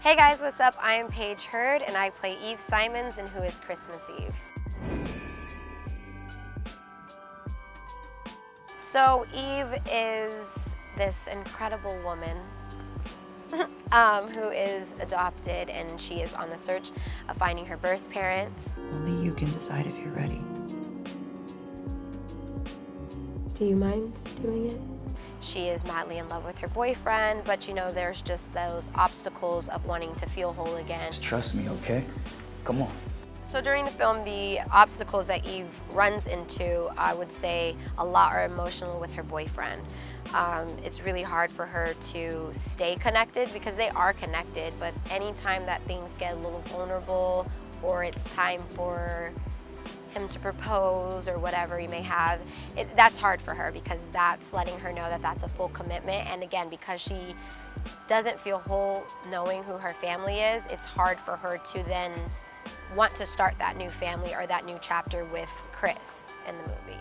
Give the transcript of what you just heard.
Hey guys, what's up? I am Paige Hurd and I play Eve Simons in Who is Christmas Eve. So Eve is this incredible woman um, who is adopted and she is on the search of finding her birth parents. Only you can decide if you're ready. Do you mind doing it? She is madly in love with her boyfriend, but you know, there's just those obstacles of wanting to feel whole again. Just trust me, okay? Come on. So during the film, the obstacles that Eve runs into, I would say a lot are emotional with her boyfriend. Um, it's really hard for her to stay connected because they are connected, but anytime that things get a little vulnerable or it's time for him to propose or whatever he may have, it, that's hard for her because that's letting her know that that's a full commitment. And again, because she doesn't feel whole knowing who her family is, it's hard for her to then want to start that new family or that new chapter with Chris in the movie.